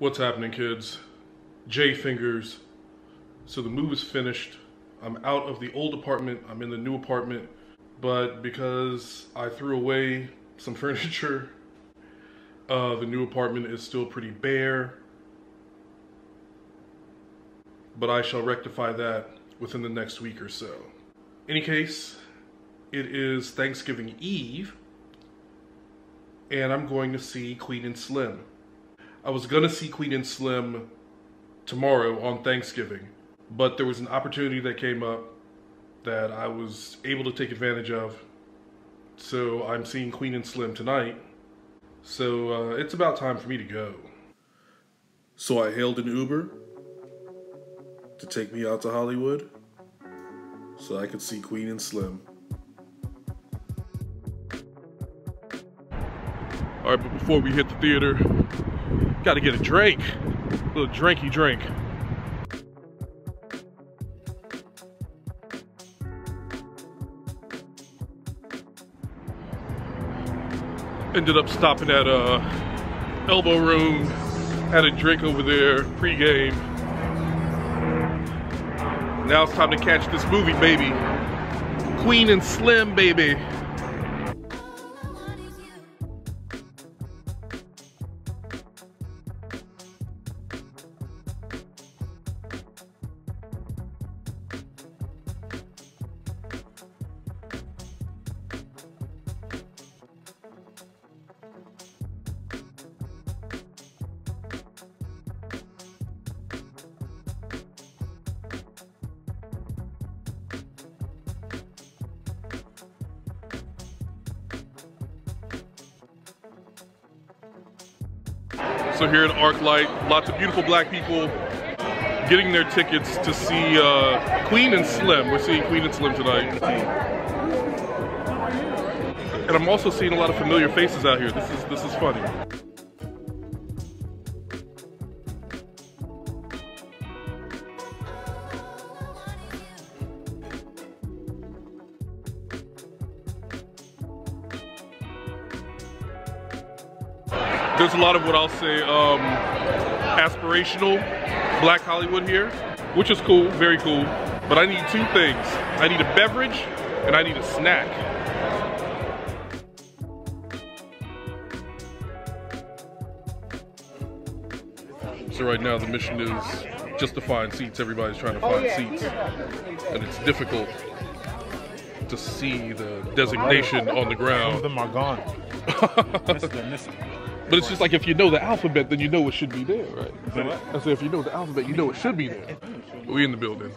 What's happening, kids? Jay Fingers. So the move is finished. I'm out of the old apartment. I'm in the new apartment. But because I threw away some furniture, uh, the new apartment is still pretty bare. But I shall rectify that within the next week or so. Any case, it is Thanksgiving Eve, and I'm going to see Queen and Slim. I was gonna see Queen and Slim tomorrow on Thanksgiving, but there was an opportunity that came up that I was able to take advantage of. So I'm seeing Queen and Slim tonight. So uh, it's about time for me to go. So I hailed an Uber to take me out to Hollywood so I could see Queen and Slim. All right, but before we hit the theater, got to get a drink, a little drinky drink. Ended up stopping at uh, Elbow Room, had a drink over there pre-game. Now it's time to catch this movie, baby. Queen and Slim, baby. So here at ArcLight, lots of beautiful black people getting their tickets to see uh, Queen and Slim. We're seeing Queen and Slim tonight. And I'm also seeing a lot of familiar faces out here. This is this is funny. There's a lot of what I'll say um, aspirational black Hollywood here, which is cool, very cool. But I need two things. I need a beverage and I need a snack. So right now the mission is just to find seats. Everybody's trying to find seats. And it's difficult to see the designation on the ground. Some of them are gone. Missing, they're missing. But it's just like if you know the alphabet, then you know it should be there, right? So? I say if you know the alphabet, you know it should be there. We in the building.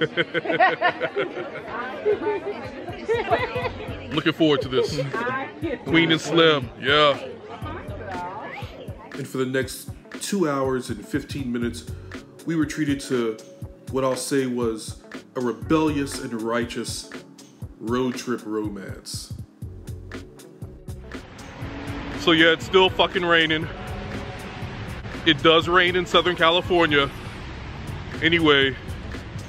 Looking forward to this. Queen and Slim, yeah. And for the next two hours and 15 minutes, we were treated to what I'll say was a rebellious and righteous road trip romance. So yeah, it's still fucking raining. It does rain in Southern California. Anyway,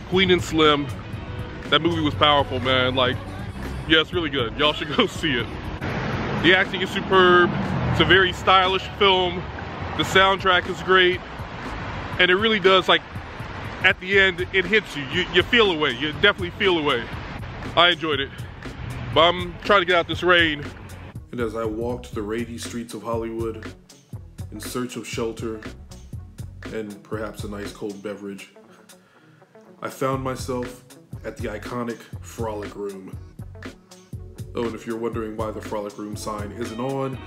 Queen and Slim, that movie was powerful, man. Like, yeah, it's really good. Y'all should go see it. The acting is superb. It's a very stylish film. The soundtrack is great. And it really does, like, at the end, it hits you. You, you feel away. You definitely feel away. I enjoyed it. But I'm trying to get out this rain. And as I walked the rainy streets of Hollywood in search of shelter and perhaps a nice cold beverage, I found myself at the iconic Frolic Room. Oh, and if you're wondering why the Frolic Room sign isn't on,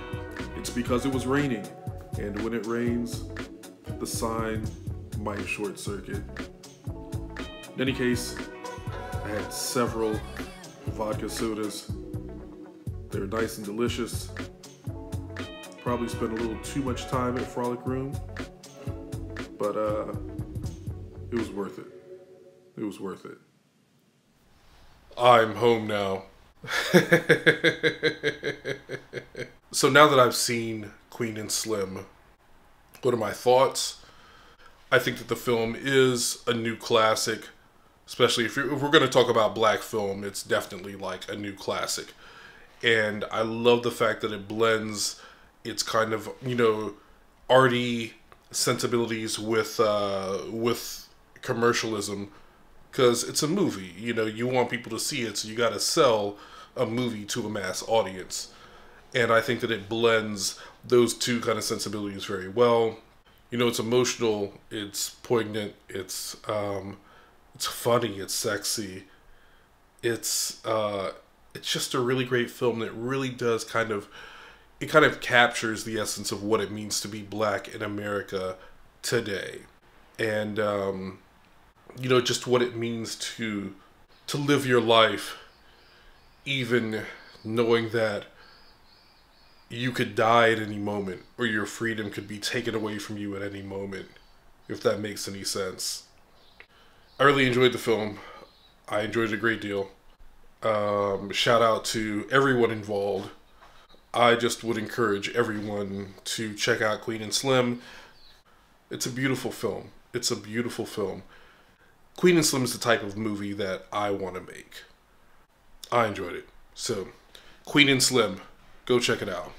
it's because it was raining. And when it rains, the sign might short circuit. In any case, I had several vodka sodas. They were nice and delicious. Probably spent a little too much time at Frolic Room, but uh, it was worth it. It was worth it. I'm home now. so now that I've seen Queen and Slim, what are my thoughts? I think that the film is a new classic, especially if, if we're going to talk about black film, it's definitely like a new classic. And I love the fact that it blends its kind of you know arty sensibilities with uh, with commercialism because it's a movie. You know, you want people to see it, so you got to sell a movie to a mass audience. And I think that it blends those two kind of sensibilities very well. You know, it's emotional, it's poignant, it's um, it's funny, it's sexy, it's uh, it's just a really great film that really does kind of it kind of captures the essence of what it means to be black in America today, and um, you know just what it means to to live your life, even knowing that you could die at any moment or your freedom could be taken away from you at any moment, if that makes any sense. I really enjoyed the film. I enjoyed it a great deal. Um, shout out to everyone involved. I just would encourage everyone to check out Queen and Slim. It's a beautiful film. It's a beautiful film. Queen and Slim is the type of movie that I want to make. I enjoyed it. So, Queen and Slim, go check it out.